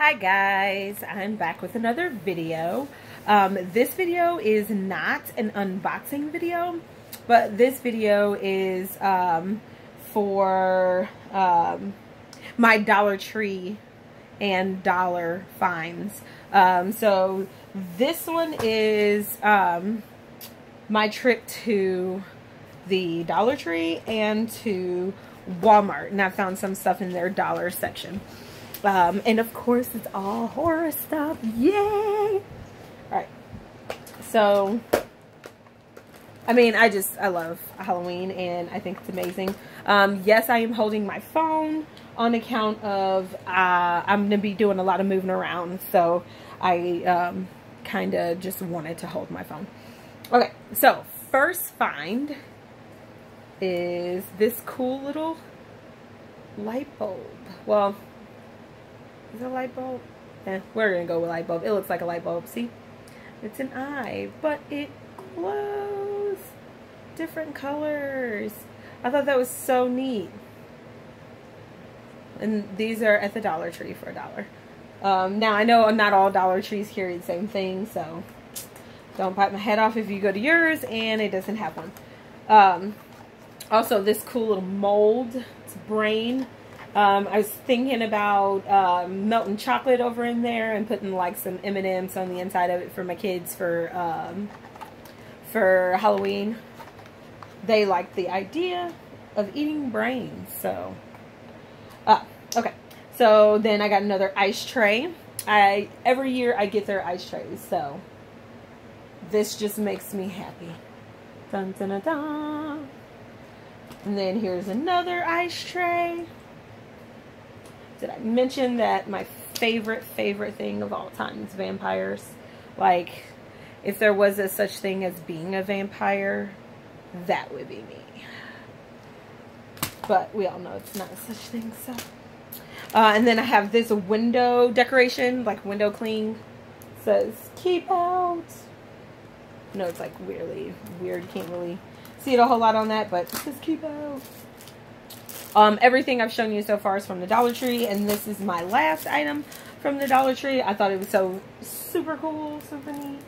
Hi guys, I'm back with another video. Um, this video is not an unboxing video, but this video is um, for um, my Dollar Tree and dollar finds. Um, so this one is um, my trip to the Dollar Tree and to Walmart, and I found some stuff in their dollar section. Um, and of course, it's all horror stuff. Yay! Alright. So, I mean, I just, I love Halloween and I think it's amazing. Um, yes, I am holding my phone on account of, uh, I'm going to be doing a lot of moving around. So, I um, kind of just wanted to hold my phone. Okay, so first find is this cool little light bulb. Well, is it a light bulb? Eh, we're to go with light bulb. It looks like a light bulb. See? It's an eye, but it glows different colors. I thought that was so neat. And these are at the Dollar Tree for a dollar. Um, now, I know not all Dollar Trees carry the same thing, so don't bite my head off if you go to yours and it doesn't have one. Um, also, this cool little mold. It's brain. Um, I was thinking about um, melting chocolate over in there and putting like some M&Ms on the inside of it for my kids for um, for Halloween. They like the idea of eating brains, so uh, okay. So then I got another ice tray. I every year I get their ice trays, so this just makes me happy. Dun dun dun dun. And then here's another ice tray. Did I mention that my favorite, favorite thing of all time is vampires? Like, if there was a such thing as being a vampire, that would be me. But we all know it's not such thing, so. Uh, and then I have this window decoration, like window cling. It says, keep out. No, it's like weirdly weird. Can't really see it a whole lot on that, but it says keep out. Um, everything I've shown you so far is from the Dollar Tree, and this is my last item from the Dollar Tree. I thought it was so super cool, super neat.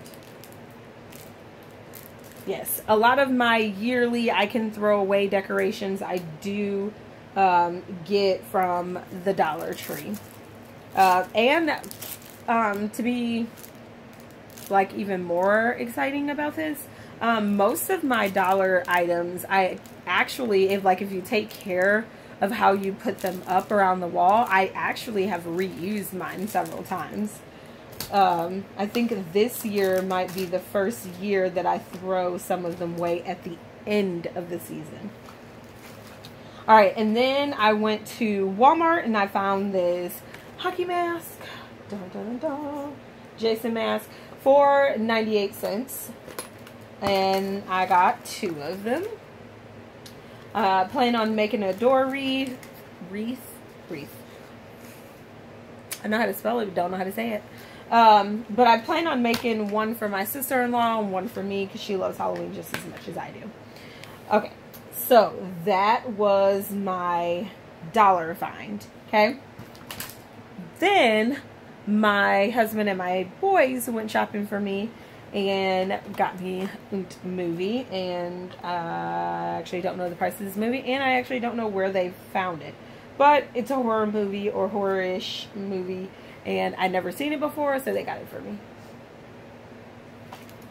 Yes, a lot of my yearly I can throw away decorations I do um, get from the Dollar Tree. Uh, and um, to be like even more exciting about this, um, most of my dollar items, I actually, if like if you take care of how you put them up around the wall, I actually have reused mine several times. Um, I think this year might be the first year that I throw some of them away at the end of the season. All right, and then I went to Walmart and I found this hockey mask, dun, dun, dun, Jason mask for 98 cents. And I got two of them. Uh, plan on making a door wreath. Wreath? Wreath. I know how to spell it, but don't know how to say it. Um, but I plan on making one for my sister-in-law and one for me because she loves Halloween just as much as I do. Okay, so that was my dollar find, okay? Then my husband and my boys went shopping for me and got me a movie and I actually don't know the price of this movie and I actually don't know where they found it. But it's a horror movie or horror-ish movie and I'd never seen it before so they got it for me.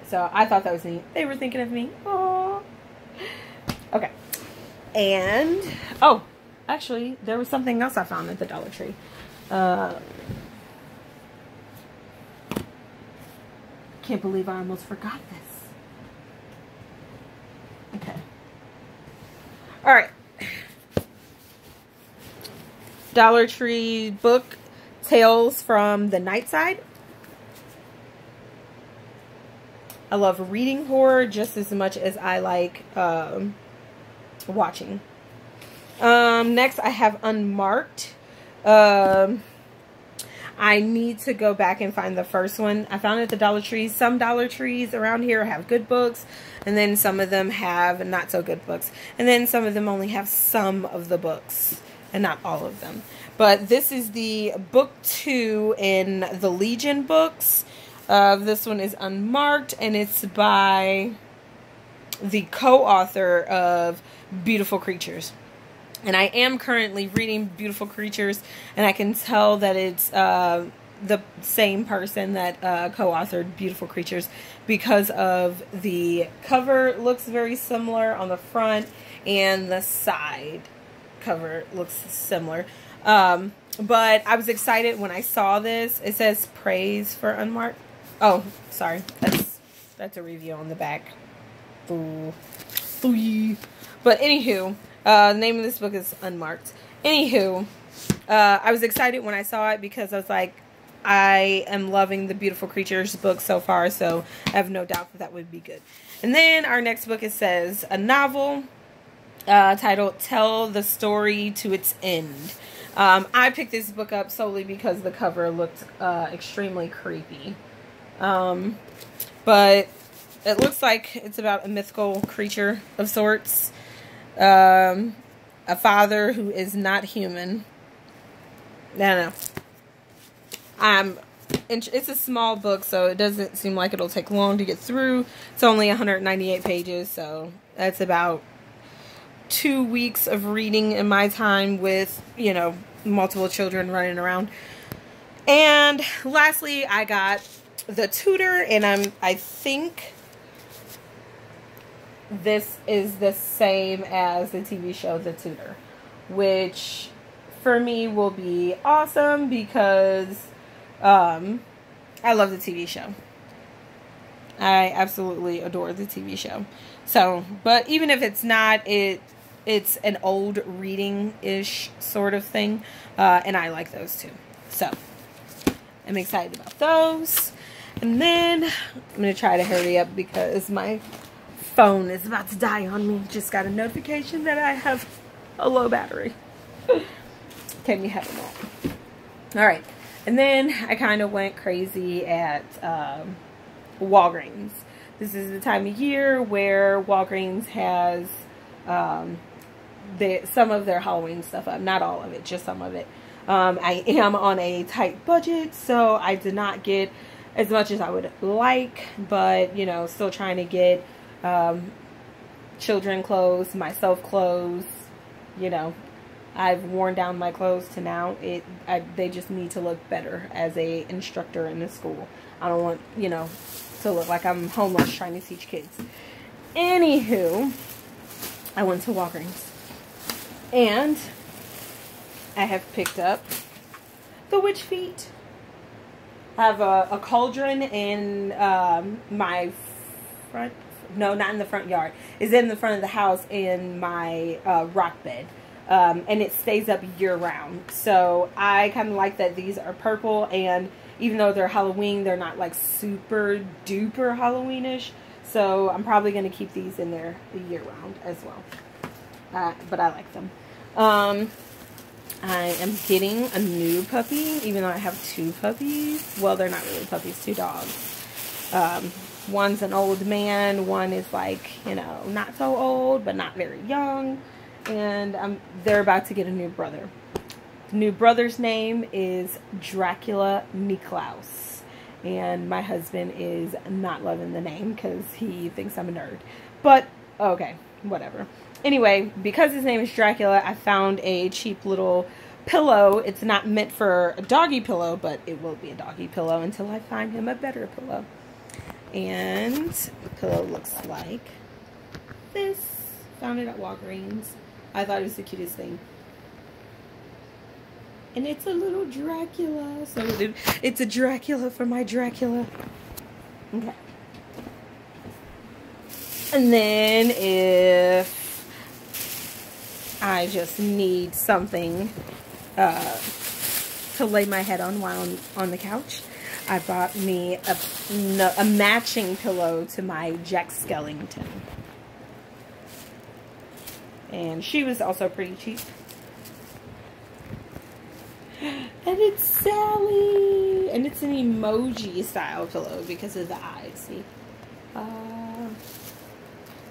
So I thought that was neat. They were thinking of me. Aww. okay. And oh actually there was something else I found at the Dollar Tree. Uh, can't believe I almost forgot this. Okay. All right. Dollar Tree book, Tales from the Night Side. I love reading horror just as much as I like um, watching. Um, next, I have Unmarked. Um, I need to go back and find the first one. I found it at the Dollar Tree. Some Dollar Trees around here have good books, and then some of them have not so good books. And then some of them only have some of the books. and not all of them. But this is the book two in the Legion books. Uh, this one is unmarked and it's by the co-author of Beautiful Creatures. And I am currently reading Beautiful Creatures, and I can tell that it's uh, the same person that uh, co-authored Beautiful Creatures because of the cover looks very similar on the front and the side cover looks similar. Um, but I was excited when I saw this. It says praise for unmarked. Oh, sorry. That's that's a review on the back. Ooh. But anywho, uh, the name of this book is unmarked. Anywho, uh, I was excited when I saw it because I was like, I am loving the Beautiful Creatures book so far, so I have no doubt that that would be good. And then our next book, it says a novel uh, titled Tell the Story to Its End. Um, I picked this book up solely because the cover looked uh, extremely creepy. Um, but it looks like it's about a mythical creature of sorts. Um, a father who is not human. No, no. Um, it's a small book, so it doesn't seem like it'll take long to get through. It's only 198 pages, so that's about two weeks of reading in my time with, you know, multiple children running around. And lastly, I got The Tutor, and I'm, I think this is the same as the TV show The Tutor, which for me will be awesome because um, I love the TV show. I absolutely adore the TV show. So, but even if it's not, it it's an old reading ish sort of thing, uh, and I like those too. So, I'm excited about those. And then I'm gonna try to hurry up because my phone is about to die on me. Just got a notification that I have a low battery. Can we have it all? All right. And then I kind of went crazy at um, Walgreens. This is the time of year where Walgreens has um, the, some of their Halloween stuff up. Not all of it, just some of it. Um, I am on a tight budget, so I did not get as much as I would like, but, you know, still trying to get um, children clothes, myself clothes, you know, I've worn down my clothes to now. It I, they just need to look better as a instructor in the school. I don't want you know to look like I'm homeless trying to teach kids. Anywho, I went to Walgreens and I have picked up the witch feet. I have a, a cauldron in um, my front. No, not in the front yard. Is in the front of the house in my uh, rock bed um, and it stays up year round. So I kind of like that these are purple and even though they're Halloween, they're not like super duper Halloweenish. So I'm probably going to keep these in there year round as well. Uh, but I like them. Um, I am getting a new puppy, even though I have two puppies. Well, they're not really puppies, two dogs. Um, one's an old man, one is like, you know, not so old, but not very young and um, they're about to get a new brother. The new brother's name is Dracula Niklaus. And my husband is not loving the name because he thinks I'm a nerd. But, okay, whatever. Anyway, because his name is Dracula, I found a cheap little pillow. It's not meant for a doggy pillow, but it will be a doggy pillow until I find him a better pillow. And the pillow looks like this. Found it at Walgreens. I thought it was the cutest thing. And it's a little Dracula. So it's a Dracula for my Dracula. Okay. And then if I just need something uh, to lay my head on while I'm on the couch, I bought me a, a matching pillow to my Jack Skellington. And she was also pretty cheap. And it's Sally! And it's an emoji style pillow because of the eyes, see? Uh,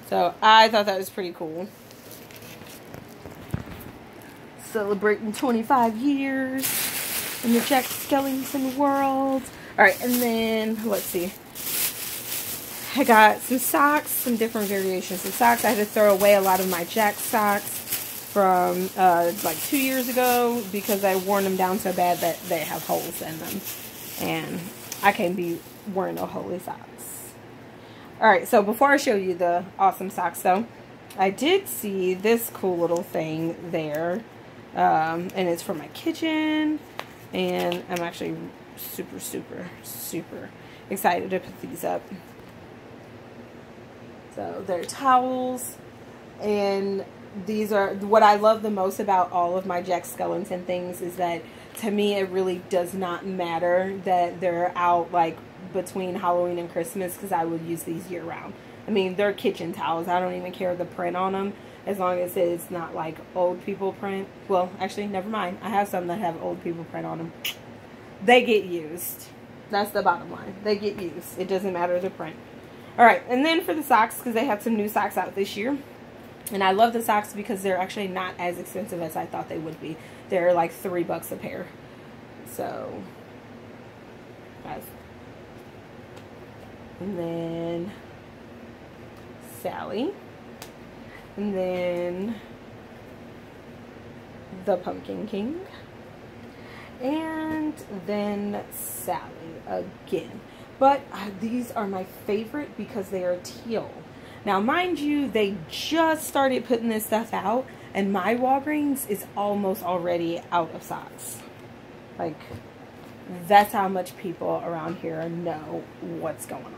so I thought that was pretty cool. celebrating 25 years in the Jack Skellington world. Alright, and then, let's see. I got some socks, some different variations of socks. I had to throw away a lot of my Jack socks from uh, like two years ago because I worn them down so bad that they have holes in them. And I can't be wearing no holey socks. Alright, so before I show you the awesome socks though, I did see this cool little thing there. Um, and it's for my kitchen. And I'm actually super, super, super excited to put these up. So they're towels. And these are what I love the most about all of my Jack Skellington things is that to me it really does not matter that they're out like between Halloween and Christmas because I would use these year round. I mean, they're kitchen towels. I don't even care the print on them as long as it's not like old people print. Well, actually, never mind. I have some that have old people print on them. They get used. That's the bottom line. They get used. It doesn't matter the print. All right, and then for the socks, because they have some new socks out this year. And I love the socks because they're actually not as expensive as I thought they would be. They're like three bucks a pair. So, guys. And then Sally. And then the Pumpkin King. And then Sally again. But uh, these are my favorite because they are teal. Now, mind you, they just started putting this stuff out, and my Walgreens is almost already out of socks. Like, that's how much people around here know what's going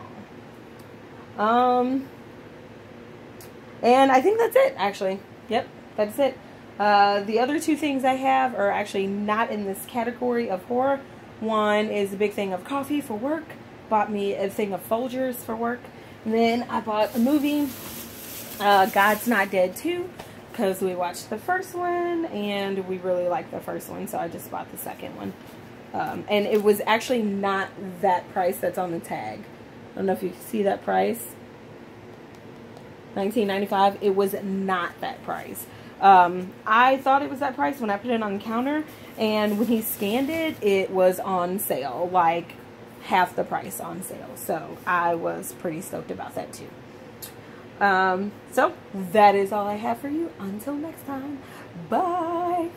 on. Um, and I think that's it, actually. Yep, that's it. Uh, the other two things I have are actually not in this category of horror. One is a big thing of coffee for work bought me a thing of Folgers for work. And then I bought a movie, uh, God's Not Dead 2, because we watched the first one and we really liked the first one, so I just bought the second one. Um, and it was actually not that price that's on the tag. I don't know if you can see that price. 19.95. It was not that price. Um, I thought it was that price when I put it on the counter, and when he scanned it, it was on sale. Like half the price on sale. So I was pretty stoked about that too. Um, so that is all I have for you. Until next time, bye.